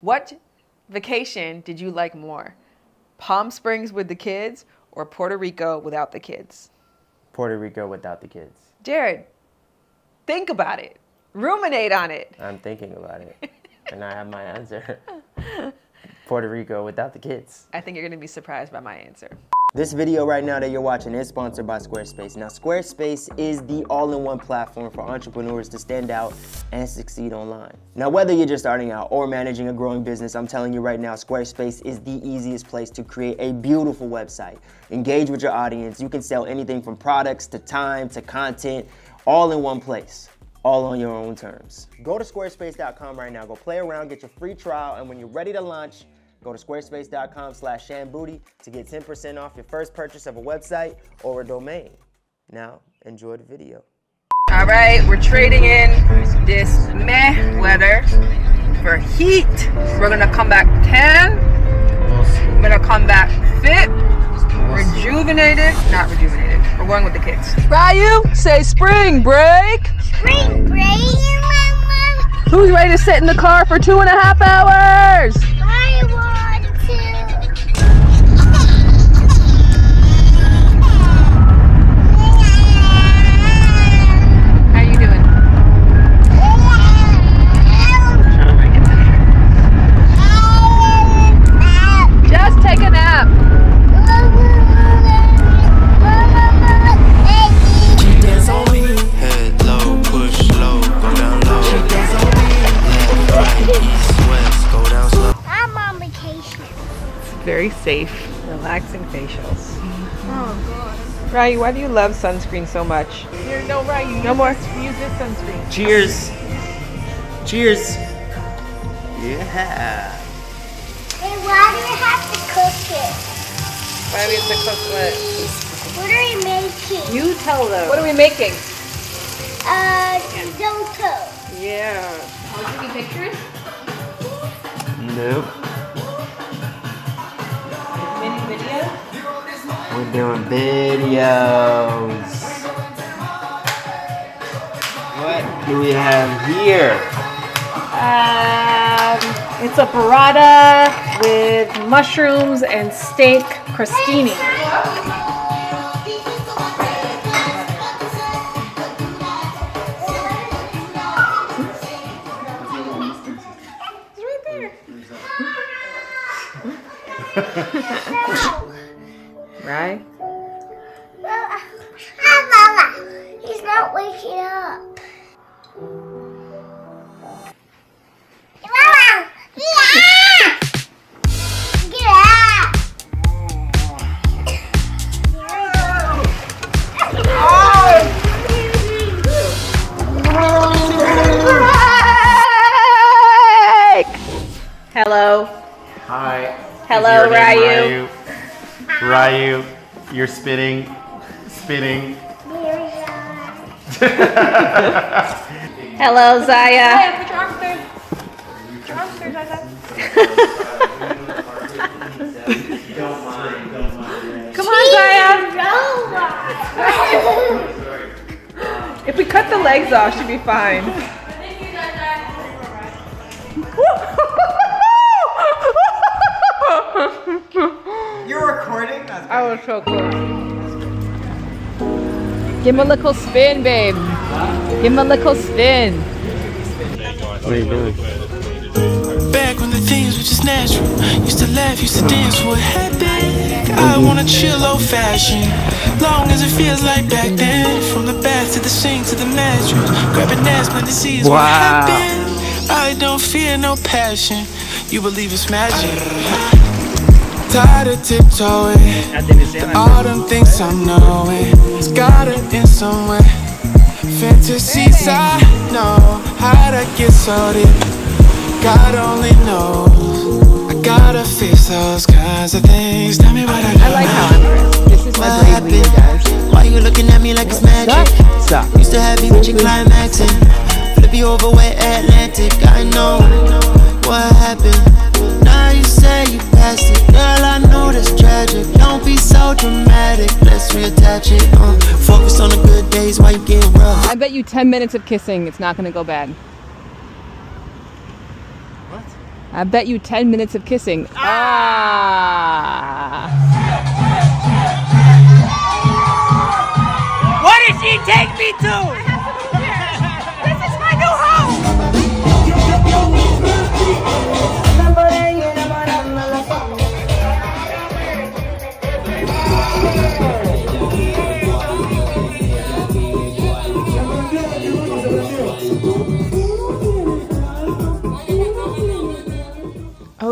What vacation did you like more? Palm Springs with the kids or Puerto Rico without the kids? Puerto Rico without the kids. Jared, think about it. Ruminate on it. I'm thinking about it. and I have my answer. Puerto Rico without the kids. I think you're going to be surprised by my answer. This video right now that you're watching is sponsored by Squarespace. Now, Squarespace is the all-in-one platform for entrepreneurs to stand out and succeed online. Now, whether you're just starting out or managing a growing business, I'm telling you right now, Squarespace is the easiest place to create a beautiful website. Engage with your audience. You can sell anything from products to time to content, all in one place all on your own terms. Go to squarespace.com right now. Go play around, get your free trial, and when you're ready to launch, Go to squarespace.com slash shanboody to get 10% off your first purchase of a website or a domain. Now, enjoy the video. All right, we're trading in this meh weather for heat. We're gonna come back tan. We're gonna come back fit, rejuvenated, not rejuvenated. We're going with the kids. Ryu, say spring break. Spring break, Who's ready to sit in the car for two and a half hours? Go down slow. I'm on vacation. Very safe, relaxing facials. Oh god. Ryu, why do you love sunscreen so much? Here, no, right. You No use more? This, use this sunscreen. Cheers. Cheers. Yeah. And why do you have to cook it? Why do we have to cook what? What are we making? You tell them. What are we making? Uh, risotto. Yeah. Are we taking pictures? Nope. We're doing videos. What do we have here? Um, it's a burrata with mushrooms and steak crostini. Right? Mama. Hi, Mama. He's not waking up. Hello. Hi. Hello, Is your Ryu. name Ryu. Ryu, you're spitting, spitting. Hello, Zaya. put your arms there. Put your arms there, Zaza. Come on, Zaya. If we cut the legs off, she'd be fine. Recording? I was so close. Give him a little spin, babe. Give him a little spin. What are you doing? Back when the things were just natural. Used to laugh, used to dance for a headache. I wanna chill old fashioned. Long as it feels like back then. From the bath to the sink to the mattress. Grabbing ass when the seas what Wow. happened. I don't fear no passion. You believe it's magic. Tired of tiptoeing. All them thinks I know it. It's got it in some way. Fantasies I know how to get sorted. God only knows. I gotta face those kinds of things. Tell me what I, I like how I'm dressed. This is my what leader, guys. happened? Why you looking at me like it's magic? Stop. Used to have you with your climaxing. Flip you over wet Atlantic. I know what happened. Now you say you passed it. Girl, I know that's tragic. Don't be so dramatic. Let's reattach it. Uh. Focus on the good days while you getting rough. I bet you 10 minutes of kissing, it's not gonna go bad. What? I bet you 10 minutes of kissing. Ah! What did she take me to?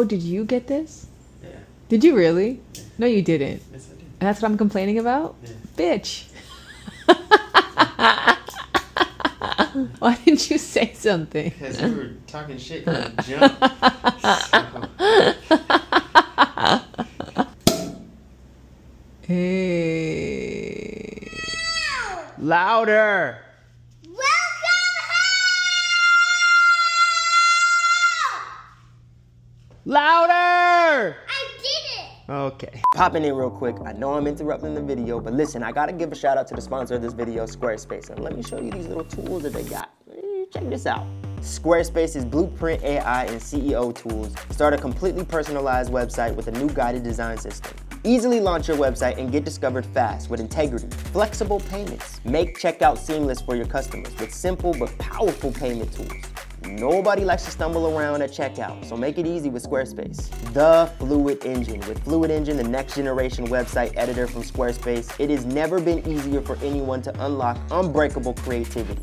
Oh, did you get this? Yeah. Did you really? No, you didn't. Yes, I did. And that's what I'm complaining about? Bitch. Why didn't you say something? Because you were talking shit from the jump. So, Hey. Louder. Louder. I did it! Okay. Popping in real quick. I know I'm interrupting the video, but listen, I gotta give a shout out to the sponsor of this video, Squarespace. And let me show you these little tools that they got. Check this out. Squarespace's Blueprint AI and SEO tools start a completely personalized website with a new guided design system. Easily launch your website and get discovered fast with integrity, flexible payments. Make checkout seamless for your customers with simple but powerful payment tools. Nobody likes to stumble around at checkout, so make it easy with Squarespace. The Fluid Engine. With Fluid Engine, the next generation website editor from Squarespace, it has never been easier for anyone to unlock unbreakable creativity.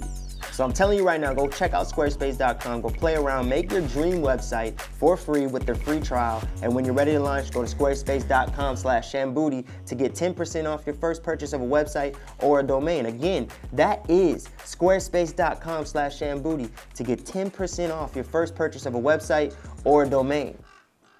So I'm telling you right now, go check out squarespace.com, go play around, make your dream website for free with their free trial. And when you're ready to launch, go to squarespace.com slash shanboody to get 10% off your first purchase of a website or a domain. Again, that is squarespace.com slash shanboody to get 10% off your first purchase of a website or a domain.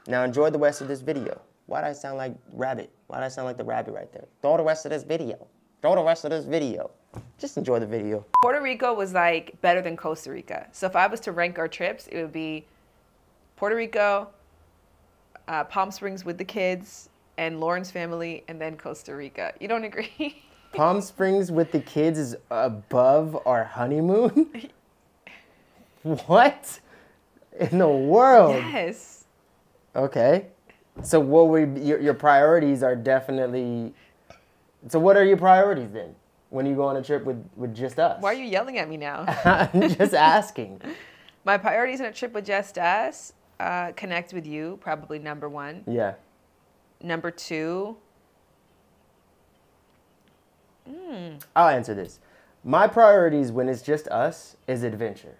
Now enjoy the rest of this video. Why'd I sound like rabbit? Why'd I sound like the rabbit right there? Throw the rest of this video. Throw the rest of this video. Just enjoy the video. Puerto Rico was like better than Costa Rica. So if I was to rank our trips, it would be Puerto Rico, uh, Palm Springs with the kids, and Lauren's family, and then Costa Rica. You don't agree? Palm Springs with the kids is above our honeymoon? what in the world? yes. Okay. So what we your, your priorities are definitely So what are your priorities then when you go on a trip with with just us? Why are you yelling at me now? I'm just asking. My priorities on a trip with just us uh, connect with you, probably number one. Yeah. Number two, I'll answer this. My priorities when it's just us is adventure.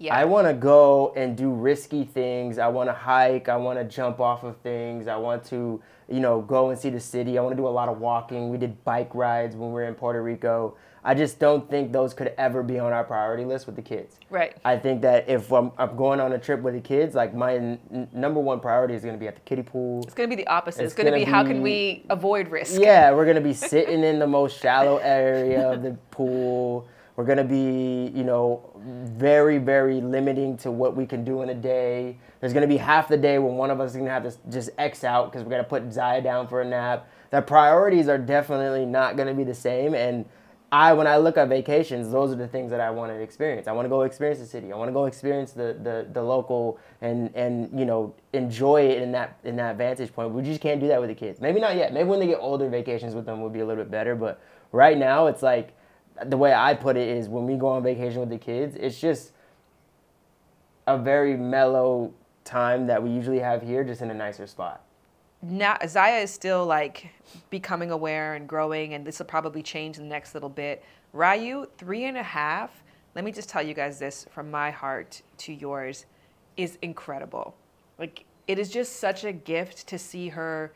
Yeah. I want to go and do risky things. I want to hike. I want to jump off of things. I want to, you know, go and see the city. I want to do a lot of walking. We did bike rides when we were in Puerto Rico. I just don't think those could ever be on our priority list with the kids. Right. I think that if I'm, I'm going on a trip with the kids, like my n- number one priority is going to be at the kiddie pool. It's gonna be the opposite. It's, It's gonna, gonna be, how can we avoid risk? Yeah, we're gonna be sitting in the most shallow area of the pool. We're gonna be, you know, very, very limiting to what we can do in a day. There's gonna be half the day when one of us is gonna have to just X out because we're gonna put Zaya down for a nap. The priorities are definitely not gonna be the same. And I, when I look at vacations, those are the things that I want to experience. I want to go experience the city. I want to go experience the, the, the local and and you know enjoy it in that in that vantage point. We just can't do that with the kids. Maybe not yet. Maybe when they get older, vacations with them will be a little bit better. But right now, it's like the way I put it is when we go on vacation with the kids, it's just a very mellow time that we usually have here, just in a nicer spot. now Zaya is still like becoming aware and growing, and this will probably change in the next little bit. Ryu, three and a half. Let me just tell you guys this from my heart to yours is incredible. Like it is just such a gift to see her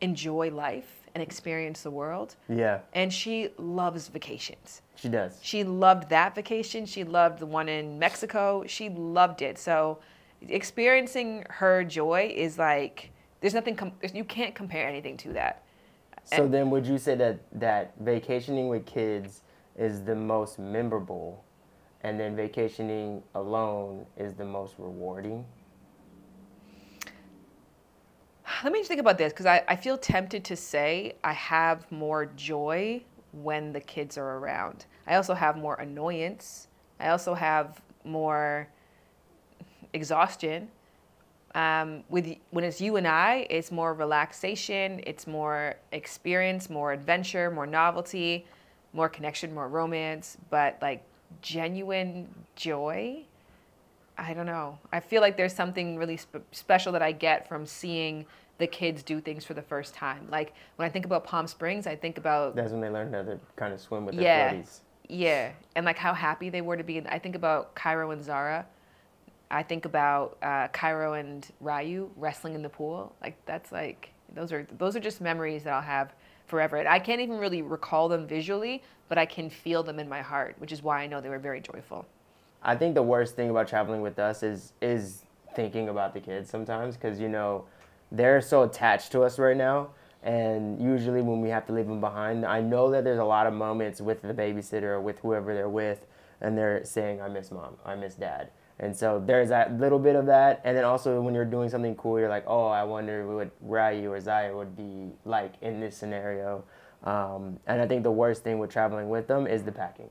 enjoy life and experience the world. Yeah, And she loves vacations. she does. She loved that vacation. She loved the one in Mexico. She loved it. So experiencing her joy is like there's nothing com- you can't compare anything to that. So then, would you say that that vacationing with kids is the most memorable, and then vacationing alone is the most rewarding? Let me just think about this because I, I feel tempted to say I have more joy when the kids are around. I also have more annoyance. I also have more exhaustion. Um, with when it's you and I, it's more relaxation, it's more experience, more adventure, more novelty, more connection, more romance. But like genuine joy, I don't know. I feel like there's something really sp- special that I get from seeing the kids do things for the first time. Like when I think about Palm Springs, I think about That's when they learn how to kind of swim with their yeah, floaties. yeah, and like how happy they were to be. I think about Cairo and Zara. I think about uh, Cairo and Ryu wrestling in the pool. Like that's like those are those are just memories that I'll have forever. And I can't even really recall them visually, but I can feel them in my heart, which is why I know they were very joyful. I think the worst thing about traveling with us is is thinking about the kids sometimes because you know they're so attached to us right now and usually when we have to leave them behind i know that there's a lot of moments with the babysitter or with whoever they're with and they're saying i miss mom. I miss dad. And so there's that little bit of that and then also when you're doing something cool you're like oh i wonder what ryu or zaya would be like in this scenario. Um, and i think the worst thing with traveling with them is the packing.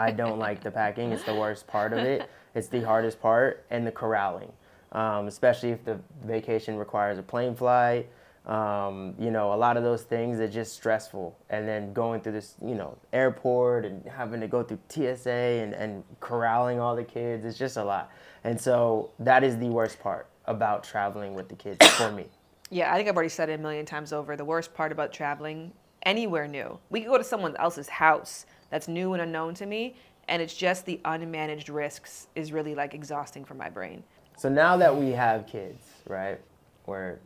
I don't like the packing. It's the worst part of it. It's the hardest part, and the corralling, um, especially if the vacation requires a plane flight. Um, you know, a lot of those things are just stressful. And then going through this, you know, airport and having to go through TSA and, and corralling all the kids, it's just a lot. And so that is the worst part about traveling with the kids for me. Yeah, I think I've already said it a million times over. The worst part about traveling anywhere new, we could go to someone else's house that's new and unknown to me, and it's just the unmanaged risks is really like exhausting for my brain. So now that we have kids, right? We're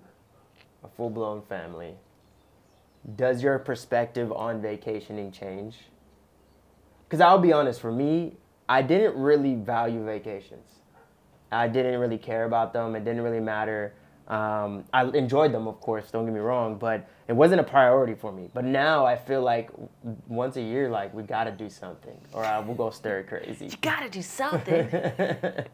a full blown family. Does your perspective on vacationing change? Because I'll be honest, for me, I didn't really value vacations. I didn't really care about them. It didn't really matter. Um, I enjoyed them, of course, don't get me wrong, but it wasn't a priority for me. But now I feel like once a year, like we gotta do something, or I will go stir crazy. You gotta do something.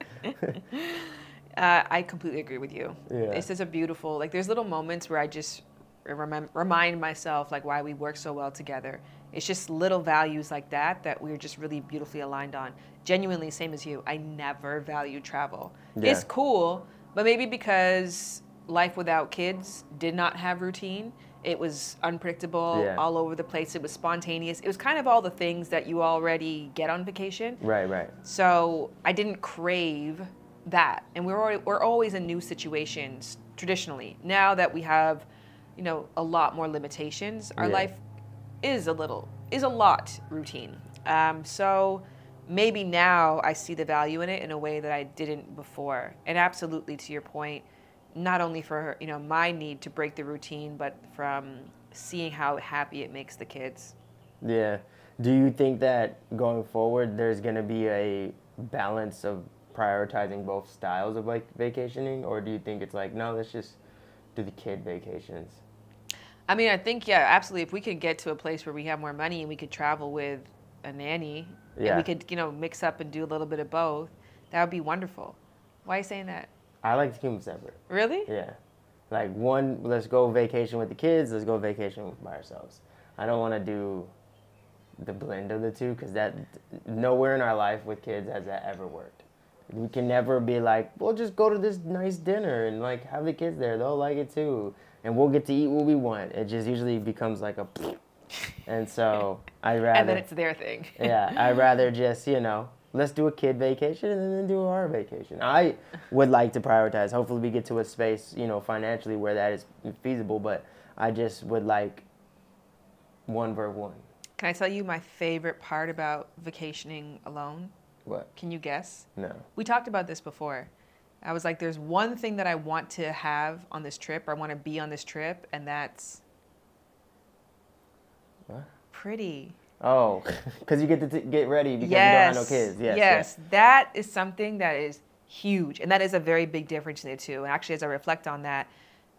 Uh, I completely agree with you. Yeah. It's just a beautiful, like, there's little moments where I just remem- remind myself, like, why we work so well together. It's just little values like that that we're just really beautifully aligned on. Genuinely, same as you. I never valued travel. Yeah. It's cool, but maybe because life without kids did not have routine. It was unpredictable, Yeah. all over the place. It was spontaneous. It was kind of all the things that you already get on vacation. right, right. So I didn't crave that, and we're already, we're always in new situations traditionally. Now that we have, you know, a lot more limitations, our Yeah. life is a little is a lot routine. Um, so maybe now I see the value in it in a way that I didn't before. And absolutely, to your point, not only for you know my need to break the routine, but from seeing how happy it makes the kids. Yeah. Do you think that going forward there's going to be a balance of prioritizing both styles of like vacationing or do you think it's like no, let's just do the kid vacations? I mean, I think yeah, absolutely. If we could get to a place where we have more money and we could travel with a nanny, and we could you know mix up and do a little bit of both, that would be wonderful. Why are you saying that? I like to keep them separate. Really? Yeah. Like one, let's go vacation with the kids. Let's go vacation by ourselves. I don't want to do the blend of the two because that nowhere in our life with kids has that ever worked. We can never be like, we'll just go to this nice dinner and like have the kids there. They'll like it too, and we'll get to eat what we want. It just usually becomes like a, and so I rather. And then it's their thing. yeah, I'd rather just, you know, let's do a kid vacation and then do our vacation. I would like to prioritize. Hopefully, we get to a space, you know, financially where that is feasible, but I just would like one ver one. Can I tell you my favorite part about vacationing alone? What? Can you guess? No. We talked about this before. I was like, there's one thing that I want to have on this trip, or I want to be on this trip, and that's What? pretty. Oh, because you get to t- get ready because yes. you don't have no kids. Yes. yes. That is something that is huge. And that is a very big difference in the two. And actually, as I reflect on that,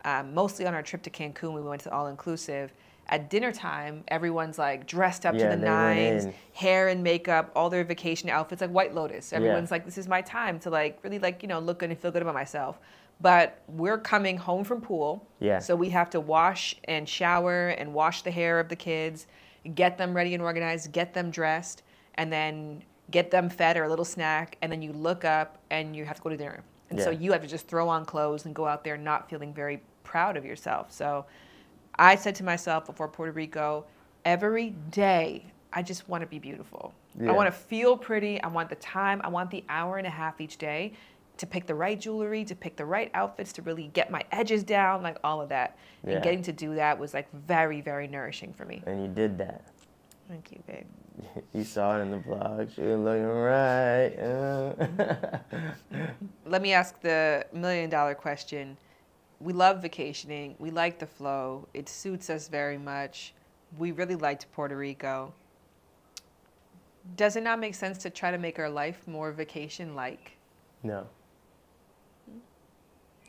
um, mostly on our trip to Cancun, we went to all inclusive. At dinner time, everyone's like dressed up Yeah, to the nines, hair and makeup, all their vacation outfits, like White Lotus. Yeah. Everyone's like, this is my time to like really like, you know, look good and feel good about myself. But we're coming home from pool. Yeah. So we have to wash and shower and wash the hair of the kids, get them ready and organized, get them dressed, and then get them fed or a little snack. And then you look up and you have to go to dinner. And so you have to just throw on clothes and go out there not feeling very proud of yourself. So I said to myself before Puerto Rico, every day I just want to be beautiful. Yeah. I want to feel pretty. I want the time. I want the hour and a half each day to pick the right jewelry, to pick the right outfits, to really get my edges down, like all of that. Yeah. And getting to do that was like very, very nourishing for me. And you did that. Thank you, babe. You saw it in the vlog. She was looking right. uh. Let me ask the million dollar question. We love vacationing. We like the flow. It suits us very much. We really liked Puerto Rico. Does it not make sense to try to make our life more vacation like? no,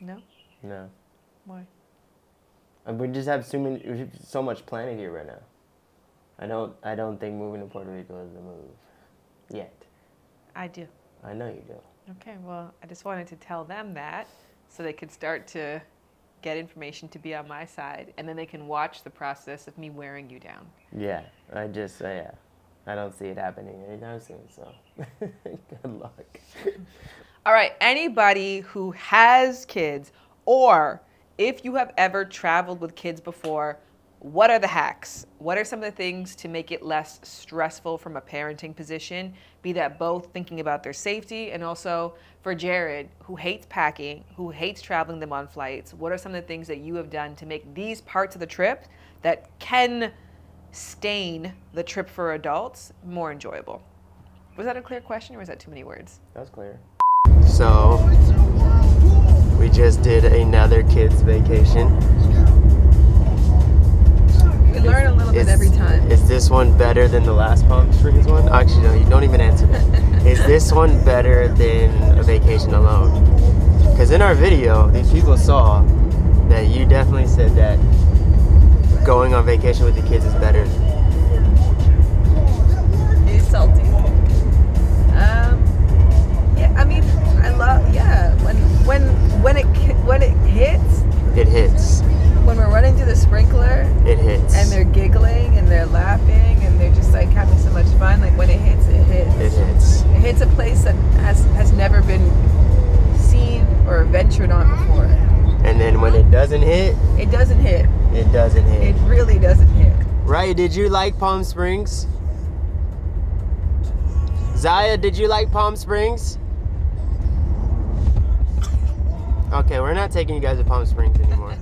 No? no. Why? We just have so many, so much planning here right now. I don't, I don't think moving to Puerto Rico is the move, yet. I do. I know you do. Okay, well, I just wanted to tell them that so they could start to get information to be on my side and then they can watch the process of me wearing you down. Yeah, I just, uh, yeah, I don't see it happening anytime soon. So, good luck. All right, anybody who has kids or if you have ever traveled with kids before, what are the hacks? What are some of the things to make it less stressful from a parenting position? Be that both thinking about their safety and also for Jared, who hates packing, who hates traveling them on flights, what are some of the things that you have done to make these parts of the trip that can stain the trip for adults more enjoyable? Was that a clear question or was that too many words? That was clear. So, we just did another kids' vacation. We learn a little bit Is- every time. Is this one better than the last Palm Springs one? Actually, no, you don't even answer that. is this one better than a vacation alone? Because in our video, these people saw that you definitely said that going on vacation with the kids is better. He's salty. Um, yeah, I mean, I love. Yeah, when when when it when it hits, It hits. when we're running through the sprinkler It hits. and they're giggling and they're laughing and they're just like having so much fun. Like when it hits, it hits. it hits. It hits a place that has has never been seen or ventured on before. And then when it doesn't hit, It doesn't hit. It doesn't hit. It really doesn't hit. Right, did you like Palm Springs? Zaya, did you like Palm Springs? Okay, we're not taking you guys to Palm Springs anymore.